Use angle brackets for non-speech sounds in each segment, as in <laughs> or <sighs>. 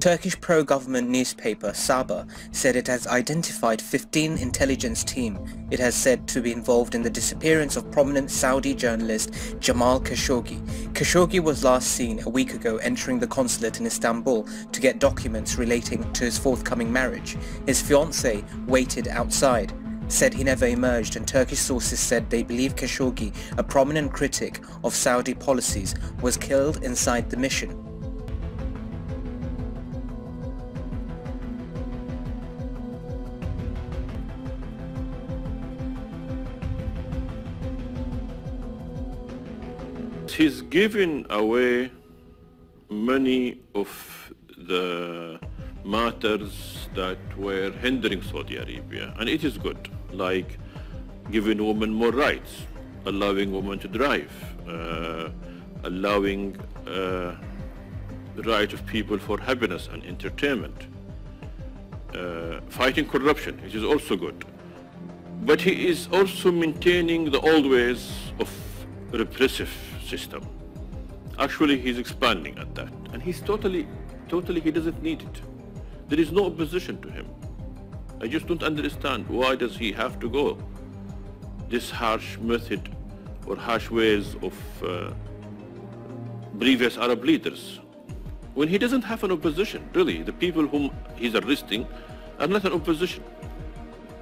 Turkish pro-government newspaper Sabah said it has identified 15 intelligence team it has said to be involved in the disappearance of prominent Saudi journalist Jamal Khashoggi. Khashoggi was last seen a week ago entering the consulate in Istanbul to get documents relating to his forthcoming marriage. His fiancée waited outside said he never emerged and Turkish sources said they believe Khashoggi, a prominent critic of Saudi policies, was killed inside the mission. He's giving away many of the matters that were hindering Saudi Arabia, and it is good, like giving women more rights, allowing women to drive, uh, allowing uh, the right of people for happiness and entertainment, uh, fighting corruption, which is also good. But he is also maintaining the old ways of repressive system. Actually, he's expanding at that. And he's totally, totally, he doesn't need it. There is no opposition to him. I just don't understand why does he have to go this harsh method or harsh ways of uh, previous Arab leaders when he doesn't have an opposition. Really, the people whom he's arresting are not an opposition.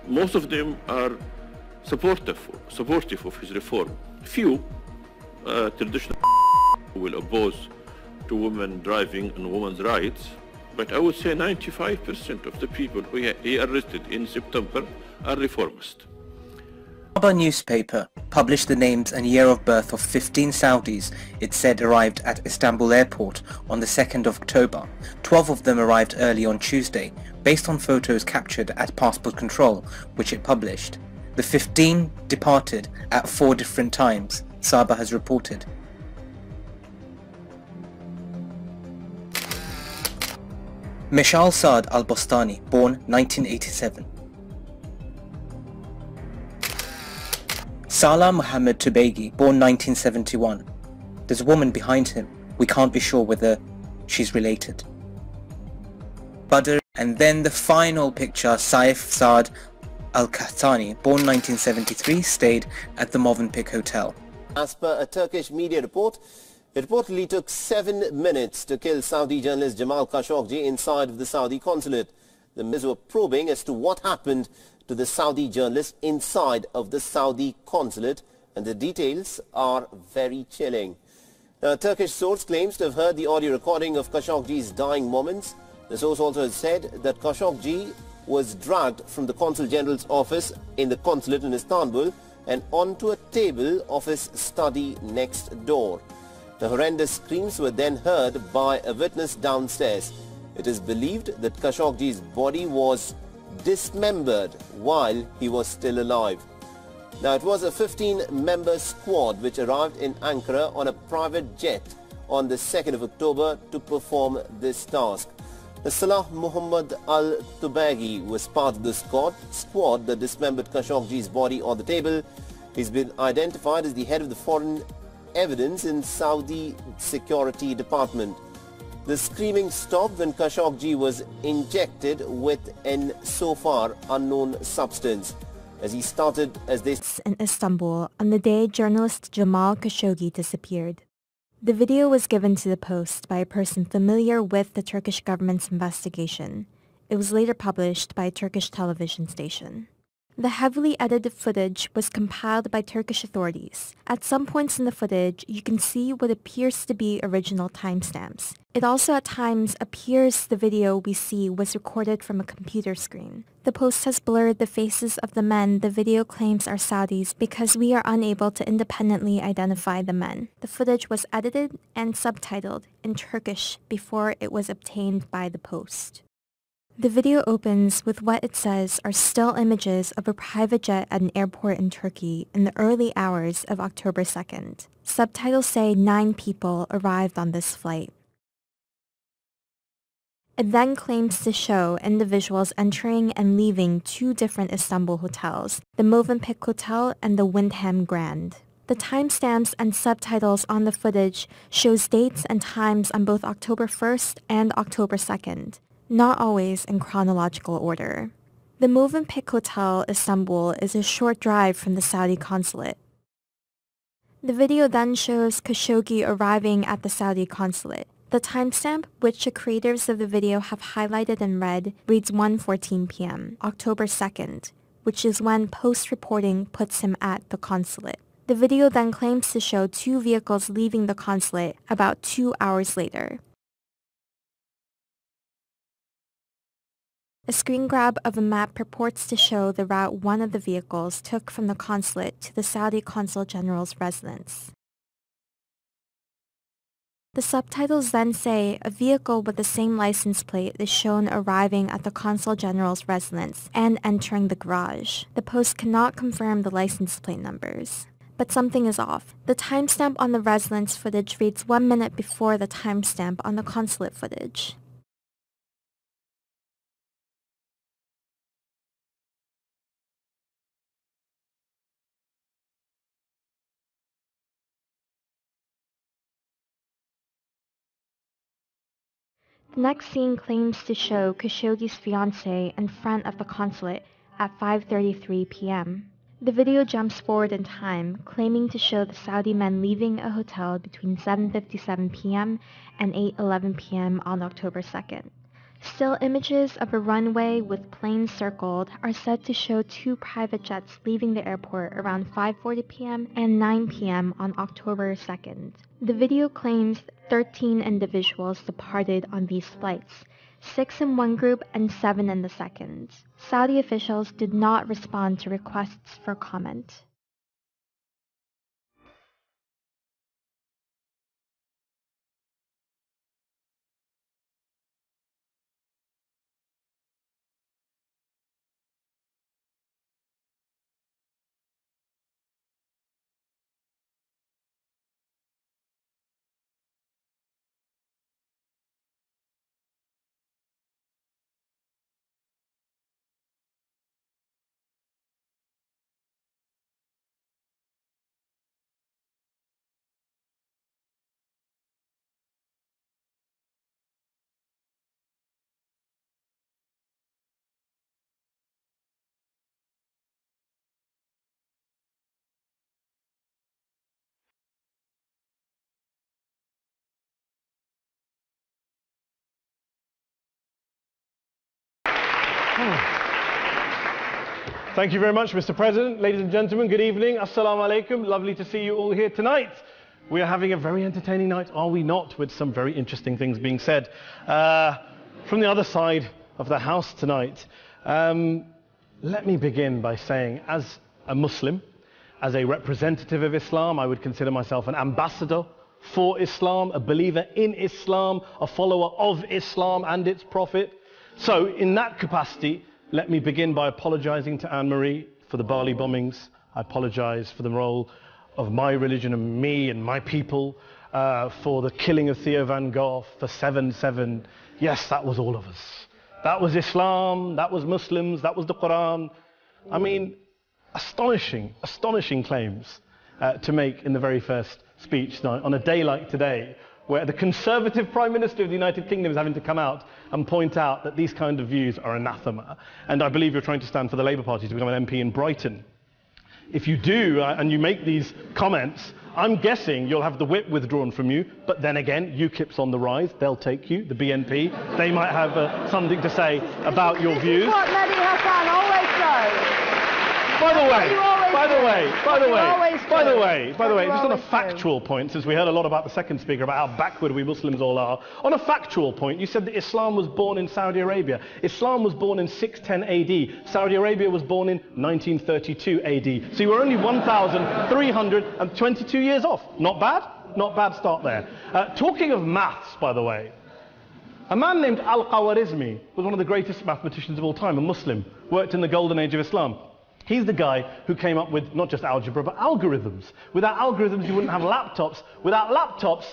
Most of them are supportive, supportive of his reform. Few uh, traditional <laughs> will oppose to women driving and women's rights, but I would say 95% of the people who he arrested in September are reformist. Sabah newspaper published the names and year of birth of 15 Saudis it said arrived at Istanbul airport on the 2nd of October. 12 of them arrived early on Tuesday, based on photos captured at passport control, which it published. The 15 departed at four different times, Sabah has reported. Mishal Saad al-Bostani, born 1987. Salah Mohammed Tubegi, born 1971. There's a woman behind him. We can't be sure whether she's related. Badr, and then the final picture, Saif Saad Al-Qahtani, born 1973, stayed at the Movenpick Hotel. As per a Turkish media report, it reportedly took seven minutes to kill Saudi journalist Jamal Khashoggi inside of the Saudi consulate. The Miz were probing as to what happened to the Saudi journalist inside of the Saudi consulate and the details are very chilling. a Turkish source claims to have heard the audio recording of Khashoggi's dying moments. The source also has said that Khashoggi was dragged from the Consul General's office in the consulate in Istanbul and onto a table of his study next door. The horrendous screams were then heard by a witness downstairs. It is believed that Khashoggi's body was dismembered while he was still alive. Now it was a 15-member squad which arrived in Ankara on a private jet on the 2nd of October to perform this task. Salah Muhammad al-Tubagi was part of the squad, squad that dismembered Khashoggi's body on the table. He's been identified as the head of the foreign evidence in Saudi Security Department. The screaming stopped when Khashoggi was injected with an so far unknown substance as he started as this in Istanbul on the day journalist Jamal Khashoggi disappeared. The video was given to the Post by a person familiar with the Turkish government's investigation. It was later published by a Turkish television station. The heavily edited footage was compiled by Turkish authorities. At some points in the footage, you can see what appears to be original timestamps. It also at times appears the video we see was recorded from a computer screen. The Post has blurred the faces of the men the video claims are Saudis because we are unable to independently identify the men. The footage was edited and subtitled in Turkish before it was obtained by the Post. The video opens with what it says are still images of a private jet at an airport in Turkey in the early hours of October 2nd. Subtitles say nine people arrived on this flight. It then claims to show individuals entering and leaving two different Istanbul hotels, the Movenpick Hotel and the Wyndham Grand. The timestamps and subtitles on the footage shows dates and times on both October 1st and October 2nd, not always in chronological order. The Movenpick Hotel, Istanbul is a short drive from the Saudi consulate. The video then shows Khashoggi arriving at the Saudi consulate. The timestamp, which the creators of the video have highlighted in red, reads 1.14 p.m., October 2nd, which is when post-reporting puts him at the consulate. The video then claims to show two vehicles leaving the consulate about two hours later. A screen grab of a map purports to show the route one of the vehicles took from the consulate to the Saudi Consul General's residence. The subtitles then say a vehicle with the same license plate is shown arriving at the Consul General's residence and entering the garage. The post cannot confirm the license plate numbers. But something is off. The timestamp on the residence footage reads one minute before the timestamp on the consulate footage. Next scene claims to show Khashoggi's fiancée in front of the consulate at 5.33 p.m. The video jumps forward in time, claiming to show the Saudi men leaving a hotel between 7.57 p.m. and 8.11 p.m. on October 2nd. Still images of a runway with planes circled are said to show two private jets leaving the airport around 5.40 p.m. and 9 p.m. on October 2nd. The video claims 13 individuals departed on these flights, six in one group and seven in the second. Saudi officials did not respond to requests for comment. <sighs> Thank you very much, Mr. President. Ladies and gentlemen, good evening. Assalamu alaikum. Lovely to see you all here tonight. We are having a very entertaining night, are we not, with some very interesting things being said. Uh, from the other side of the house tonight, um, let me begin by saying, as a Muslim, as a representative of Islam, I would consider myself an ambassador for Islam, a believer in Islam, a follower of Islam and its Prophet. So, in that capacity, let me begin by apologizing to Anne Marie for the Bali bombings. I apologize for the role of my religion and me and my people, uh, for the killing of Theo van Gogh, for 7 7. Yes, that was all of us. That was Islam, that was Muslims, that was the Quran. I mean, astonishing, astonishing claims uh, to make in the very first speech on a day like today, where the Conservative Prime Minister of the United Kingdom is having to come out and point out that these kind of views are anathema. And I believe you're trying to stand for the Labour Party to become an MP in Brighton. If you do, uh, and you make these comments, I'm guessing you'll have the whip withdrawn from you, but then again, UKIP's on the rise. They'll take you, the BNP. They might have uh, something to say about your views. This is what Mehdi Hasan always says. By the way, by the way, by the way, by the way, by the way, just on a factual point, since we heard a lot about the second speaker about how backward we Muslims all are, on a factual point, you said that Islam was born in Saudi Arabia. Islam was born in 610 AD. Saudi Arabia was born in 1932 AD. So you were only 1,322 years off. Not bad? Not bad start there. Uh, talking of maths, by the way, a man named Al-Khawarizmi was one of the greatest mathematicians of all time, a Muslim, worked in the golden age of Islam. He's the guy who came up with not just algebra, but algorithms. Without algorithms, you wouldn't have laptops. Without laptops,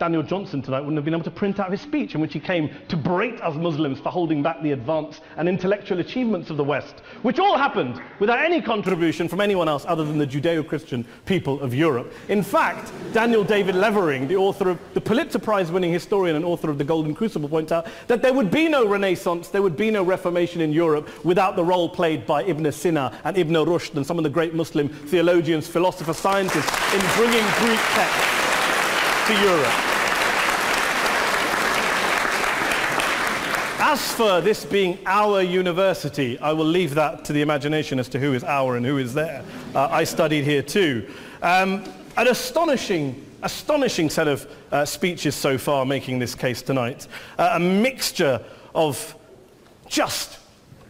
Daniel Johnson tonight wouldn't have been able to print out his speech in which he came to berate us Muslims for holding back the advance and intellectual achievements of the West, which all happened without any contribution from anyone else other than the Judeo-Christian people of Europe. In fact, Daniel David Levering, the author of the Pulitzer Prize winning historian and author of The Golden Crucible, points out that there would be no Renaissance, there would be no Reformation in Europe without the role played by Ibn Sina and Ibn Rushd and some of the great Muslim theologians, philosophers, scientists in bringing Greek texts to Europe. As for this being our university, I will leave that to the imagination as to who is our and who is there. Uh, I studied here too. Um, an astonishing, astonishing set of uh, speeches so far making this case tonight. Uh, a mixture of just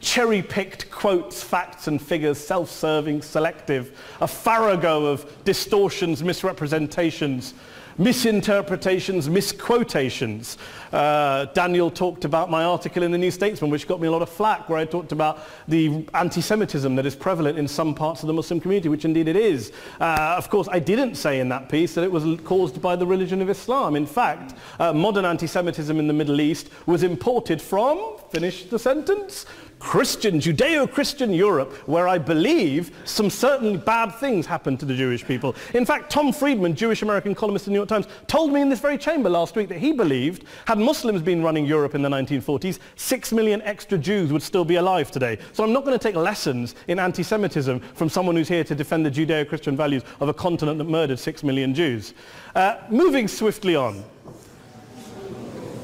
cherry-picked quotes, facts and figures, self-serving, selective, a farrago of distortions, misrepresentations, misinterpretations, misquotations. Uh, Daniel talked about my article in the New Statesman, which got me a lot of flack, where I talked about the anti-Semitism that is prevalent in some parts of the Muslim community, which indeed it is. Uh, of course, I didn't say in that piece that it was caused by the religion of Islam. In fact, uh, modern anti-Semitism in the Middle East was imported from, finish the sentence, Christian, Judeo-Christian Europe, where I believe some certainly bad things happened to the Jewish people. In fact, Tom Friedman, Jewish-American columnist in the New York Times, told me in this very chamber last week that he believed, had Muslims been running Europe in the 1940s, six million extra Jews would still be alive today. So I'm not going to take lessons in anti-Semitism from someone who's here to defend the Judeo-Christian values of a continent that murdered six million Jews. Uh, moving swiftly on.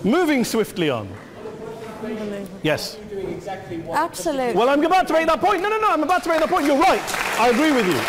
Moving swiftly on. Yes. Absolutely. Well, I'm about to make that point. No, no, no, I'm about to make that point. You're right. I agree with you.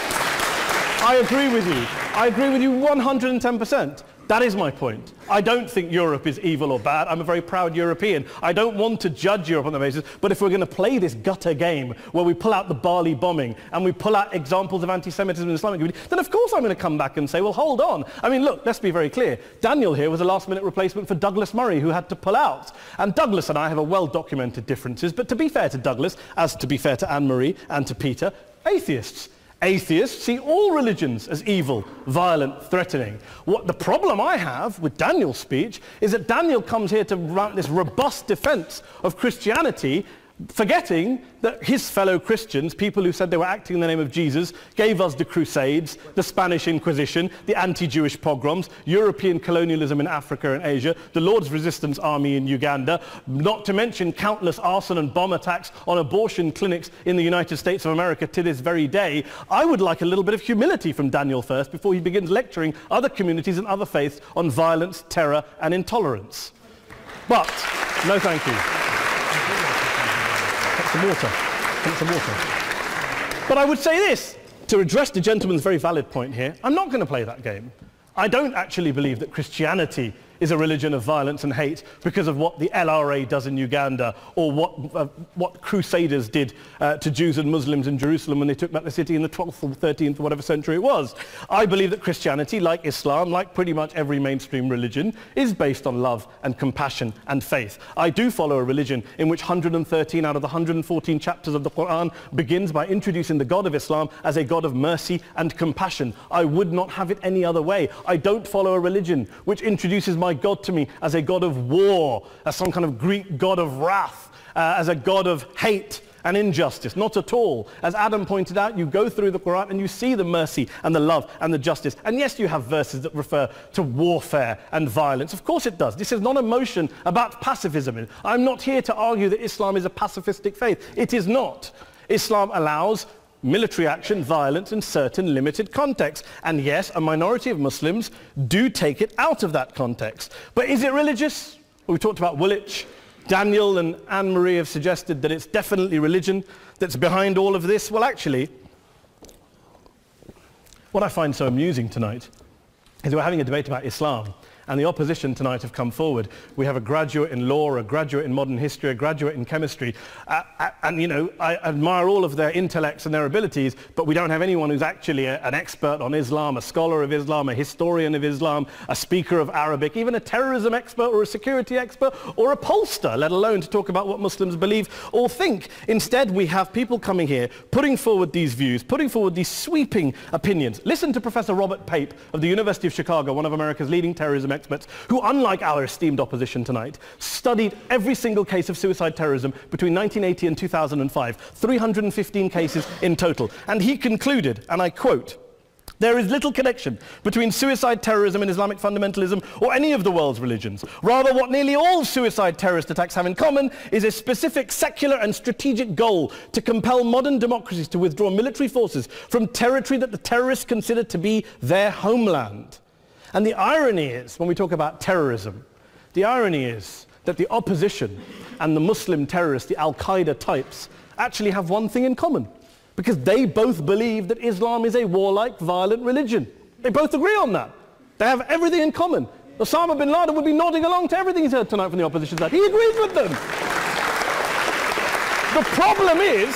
I agree with you. I agree with you 110%. That is my point. I don't think Europe is evil or bad. I'm a very proud European. I don't want to judge Europe on that basis, but if we're going to play this gutter game where we pull out the Bali bombing and we pull out examples of anti-Semitism in the Islamic community, then of course I'm going to come back and say, well, hold on. I mean, look, let's be very clear. Daniel here was a last-minute replacement for Douglas Murray, who had to pull out. And Douglas and I have a well-documented differences, but to be fair to Douglas, as to be fair to Anne-Marie and to Peter, atheists. Atheists see all religions as evil, violent, threatening. What the problem I have with Daniel's speech is that Daniel comes here to run this robust defense of Christianity forgetting that his fellow Christians, people who said they were acting in the name of Jesus, gave us the Crusades, the Spanish Inquisition, the anti-Jewish pogroms, European colonialism in Africa and Asia, the Lord's Resistance Army in Uganda, not to mention countless arson and bomb attacks on abortion clinics in the United States of America to this very day. I would like a little bit of humility from Daniel first before he begins lecturing other communities and other faiths on violence, terror and intolerance. But, no thank you some water. some water. But I would say this, to address the gentleman's very valid point here, I'm not going to play that game. I don't actually believe that Christianity is a religion of violence and hate because of what the LRA does in Uganda or what, uh, what crusaders did uh, to Jews and Muslims in Jerusalem when they took back the city in the 12th or 13th or whatever century it was. I believe that Christianity, like Islam, like pretty much every mainstream religion, is based on love and compassion and faith. I do follow a religion in which 113 out of the 114 chapters of the Quran begins by introducing the God of Islam as a God of mercy and compassion. I would not have it any other way. I don't follow a religion which introduces my my God to me as a God of war, as some kind of Greek God of wrath, uh, as a God of hate and injustice. Not at all. As Adam pointed out, you go through the Quran and you see the mercy and the love and the justice. And yes, you have verses that refer to warfare and violence. Of course it does. This is not a motion about pacifism. I'm not here to argue that Islam is a pacifistic faith. It is not. Islam allows military action, violence in certain limited contexts. And yes, a minority of Muslims do take it out of that context. But is it religious? We talked about Woolwich. Daniel and Anne-Marie have suggested that it's definitely religion that's behind all of this. Well, actually, what I find so amusing tonight is we're having a debate about Islam and the opposition tonight have come forward. We have a graduate in law, a graduate in modern history, a graduate in chemistry. Uh, uh, and, you know, I admire all of their intellects and their abilities, but we don't have anyone who's actually a, an expert on Islam, a scholar of Islam, a historian of Islam, a speaker of Arabic, even a terrorism expert or a security expert or a pollster, let alone to talk about what Muslims believe or think. Instead, we have people coming here, putting forward these views, putting forward these sweeping opinions. Listen to Professor Robert Pape of the University of Chicago, one of America's leading terrorism experts who, unlike our esteemed opposition tonight, studied every single case of suicide terrorism between 1980 and 2005, 315 cases in total. And he concluded, and I quote, there is little connection between suicide terrorism and Islamic fundamentalism or any of the world's religions. Rather, what nearly all suicide terrorist attacks have in common is a specific secular and strategic goal to compel modern democracies to withdraw military forces from territory that the terrorists consider to be their homeland. And the irony is, when we talk about terrorism, the irony is that the opposition and the Muslim terrorists, the Al-Qaeda types, actually have one thing in common because they both believe that Islam is a warlike, violent religion. They both agree on that. They have everything in common. Osama bin Laden would be nodding along to everything he's heard tonight from the opposition side. He agrees with them. The problem is,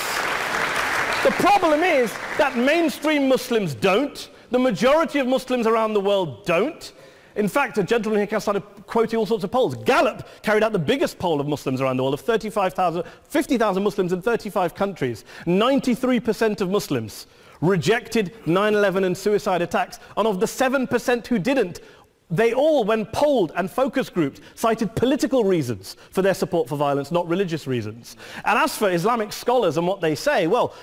the problem is that mainstream Muslims don't. The majority of Muslims around the world don't. In fact, a gentleman here started quoting all sorts of polls. Gallup carried out the biggest poll of Muslims around the world of 35,000, 50,000 Muslims in 35 countries. 93% of Muslims rejected 9-11 and suicide attacks. And of the 7% who didn't, they all, when polled and focus grouped, cited political reasons for their support for violence, not religious reasons. And as for Islamic scholars and what they say, well,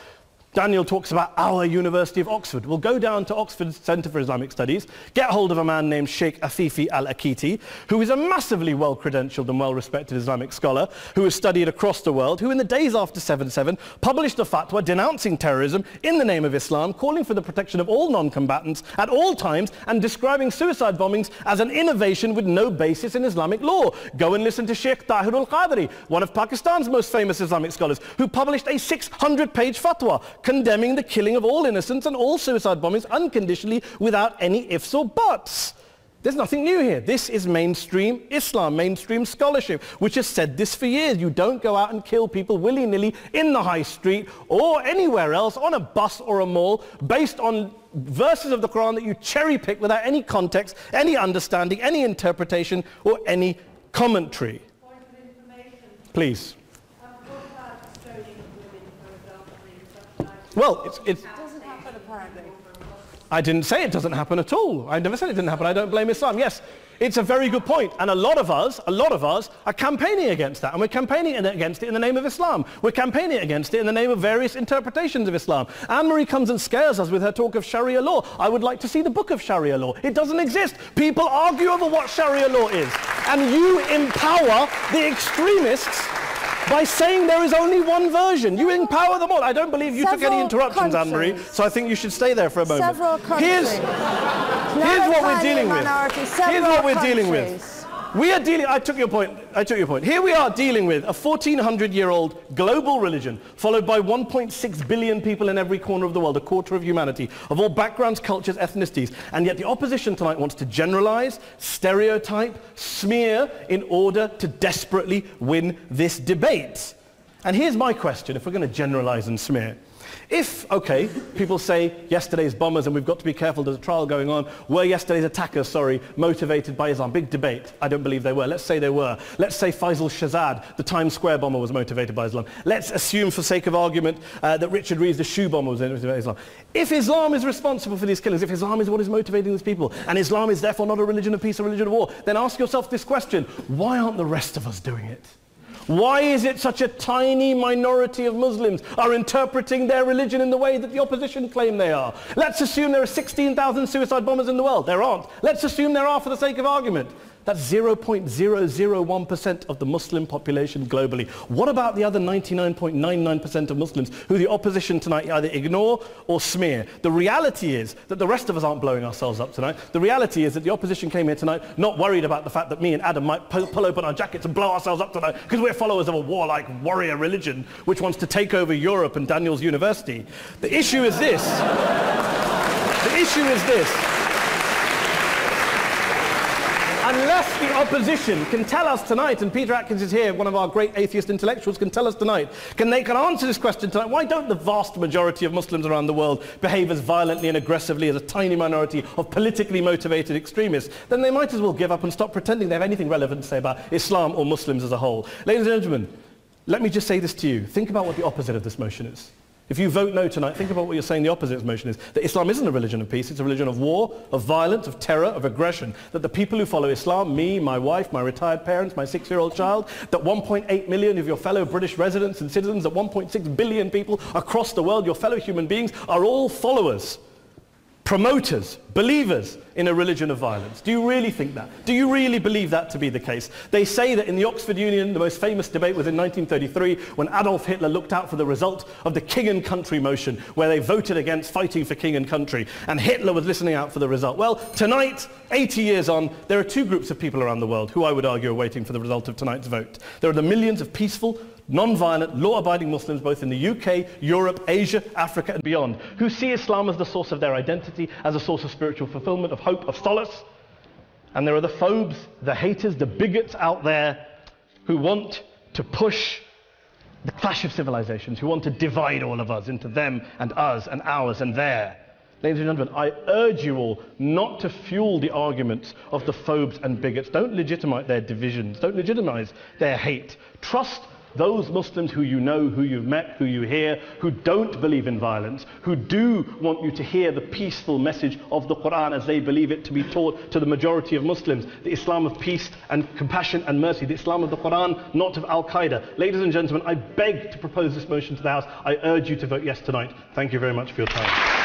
Daniel talks about our University of Oxford. We'll go down to Oxford Centre for Islamic Studies, get hold of a man named Sheikh Afifi al-Akiti, who is a massively well-credentialed and well-respected Islamic scholar who has studied across the world, who in the days after 7-7 published a fatwa denouncing terrorism in the name of Islam, calling for the protection of all non-combatants at all times and describing suicide bombings as an innovation with no basis in Islamic law. Go and listen to Sheikh Tahir al-Qadri, one of Pakistan's most famous Islamic scholars, who published a 600-page fatwa condemning the killing of all innocents and all suicide bombings unconditionally without any ifs or buts. There's nothing new here. This is mainstream Islam, mainstream scholarship, which has said this for years. You don't go out and kill people willy-nilly in the high street or anywhere else on a bus or a mall based on verses of the Quran that you cherry pick without any context, any understanding, any interpretation, or any commentary. Please. Well, it's, it's, doesn't happen apparently. I didn't say it doesn't happen at all. I never said it didn't happen. I don't blame Islam. Yes, it's a very good point. And a lot of us, a lot of us are campaigning against that. And we're campaigning against it in the name of Islam. We're campaigning against it in the name of various interpretations of Islam. Anne-Marie comes and scares us with her talk of Sharia law. I would like to see the book of Sharia law. It doesn't exist. People argue over what Sharia law is. And you empower the extremists by saying there is only one version. You empower them all. I don't believe you took any interruptions, Anne-Marie, so I think you should stay there for a moment. Several countries. Here's, here's what we're dealing with. Here's what we're dealing with. We are dealing, I took your point, I took your point. Here we are dealing with a 1400-year-old global religion followed by 1.6 billion people in every corner of the world, a quarter of humanity, of all backgrounds, cultures, ethnicities. And yet the opposition tonight wants to generalize, stereotype, smear in order to desperately win this debate. And here's my question, if we're going to generalize and smear. If, okay, people say yesterday's bombers, and we've got to be careful, there's a trial going on, were yesterday's attackers, sorry, motivated by Islam? Big debate. I don't believe they were. Let's say they were. Let's say Faisal Shahzad, the Times Square bomber, was motivated by Islam. Let's assume, for sake of argument, uh, that Richard Reeves, the shoe bomber, was motivated by Islam. If Islam is responsible for these killings, if Islam is what is motivating these people, and Islam is therefore not a religion of peace, or a religion of war, then ask yourself this question, why aren't the rest of us doing it? Why is it such a tiny minority of Muslims are interpreting their religion in the way that the opposition claim they are? Let's assume there are 16,000 suicide bombers in the world. There aren't. Let's assume there are for the sake of argument. That's 0.001% of the Muslim population globally. What about the other 99.99% of Muslims who the opposition tonight either ignore or smear? The reality is that the rest of us aren't blowing ourselves up tonight. The reality is that the opposition came here tonight not worried about the fact that me and Adam might pull, open our jackets and blow ourselves up tonight because we're followers of a warlike warrior religion which wants to take over Europe and Daniel's university. The issue is this. the issue is this unless the opposition can tell us tonight, and Peter Atkins is here, one of our great atheist intellectuals, can tell us tonight, can they can answer this question tonight, why don't the vast majority of Muslims around the world behave as violently and aggressively as a tiny minority of politically motivated extremists? Then they might as well give up and stop pretending they have anything relevant to say about Islam or Muslims as a whole. Ladies and gentlemen, let me just say this to you. Think about what the opposite of this motion is. If you vote no tonight, think about what you're saying the opposite motion is. That Islam isn't a religion of peace. It's a religion of war, of violence, of terror, of aggression. That the people who follow Islam, me, my wife, my retired parents, my six-year-old child, that 1.8 million of your fellow British residents and citizens, that 1.6 billion people across the world, your fellow human beings, are all followers promoters, believers in a religion of violence. Do you really think that? Do you really believe that to be the case? They say that in the Oxford Union, the most famous debate was in 1933 when Adolf Hitler looked out for the result of the King and Country motion, where they voted against fighting for King and Country, and Hitler was listening out for the result. Well, tonight, 80 years on, there are two groups of people around the world who I would argue are waiting for the result of tonight's vote. There are the millions of peaceful, non-violent, law-abiding Muslims both in the UK, Europe, Asia, Africa and beyond, who see Islam as the source of their identity, as a source of spiritual fulfillment, of hope, of solace. And there are the phobes, the haters, the bigots out there who want to push the clash of civilizations, who want to divide all of us into them and us and ours and their. Ladies and gentlemen, I urge you all not to fuel the arguments of the phobes and bigots. Don't legitimize their divisions. Don't legitimize their hate. Trust those Muslims who you know, who you've met, who you hear, who don't believe in violence, who do want you to hear the peaceful message of the Quran as they believe it to be taught to the majority of Muslims, the Islam of peace and compassion and mercy, the Islam of the Quran, not of Al-Qaeda. Ladies and gentlemen, I beg to propose this motion to the House. I urge you to vote yes tonight. Thank you very much for your time.